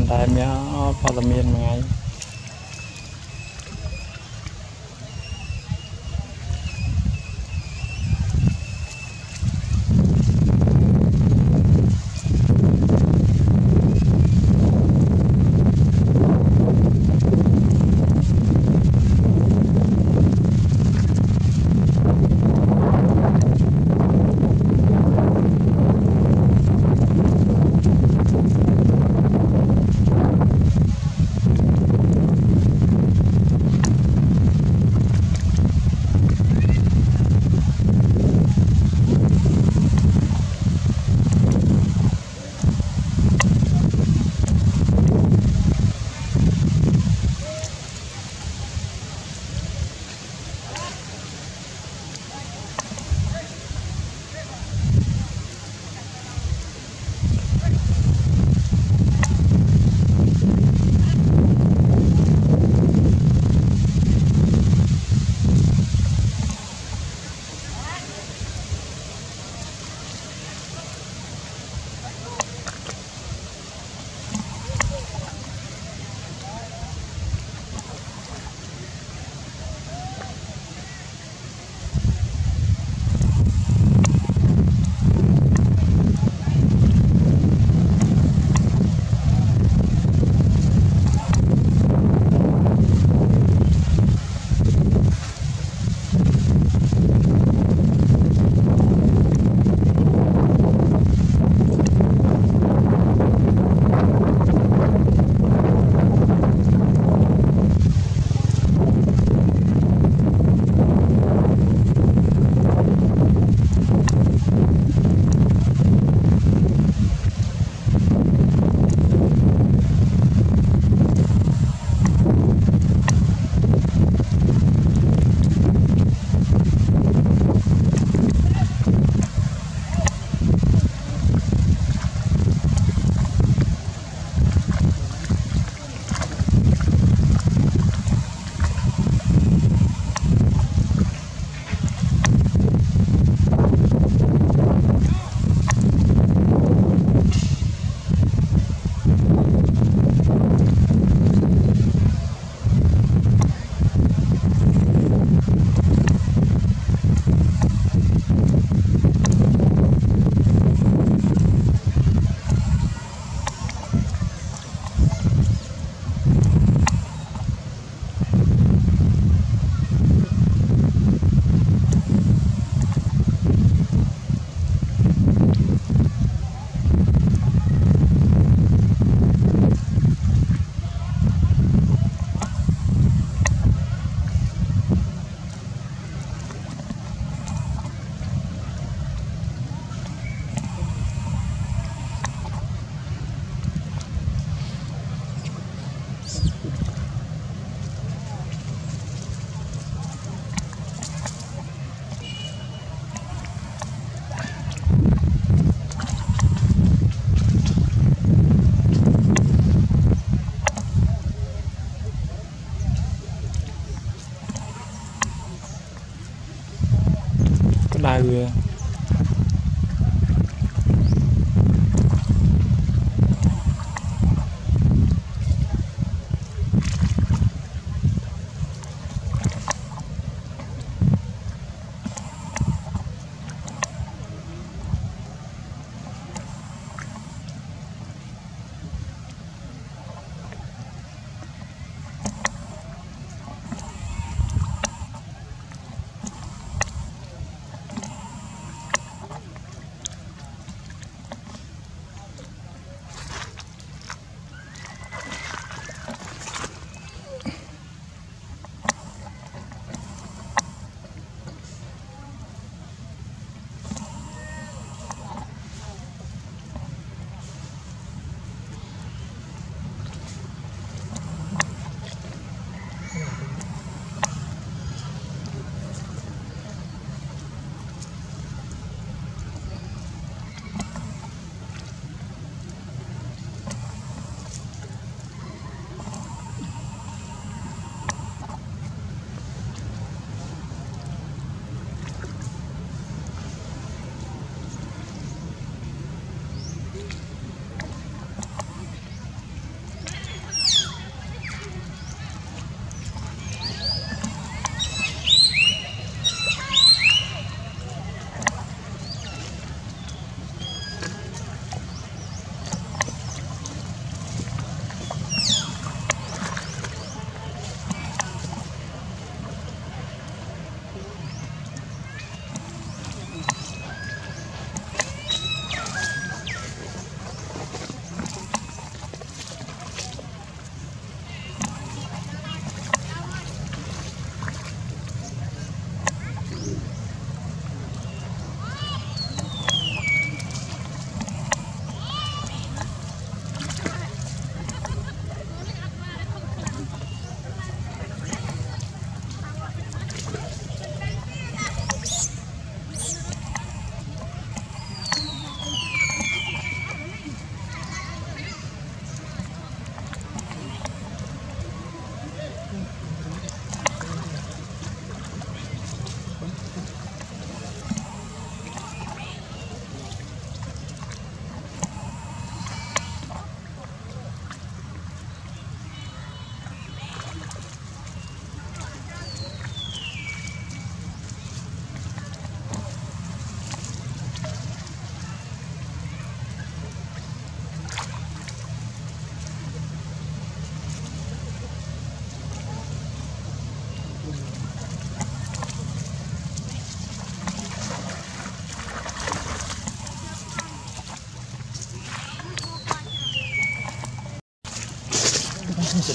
ជួលណានតែមានអត់ព័ត៌មានមួយថ្ងៃ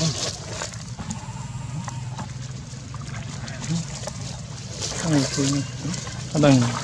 chỗ cho kênh Ghiền Mì Gõ Để không bỏ lỡ những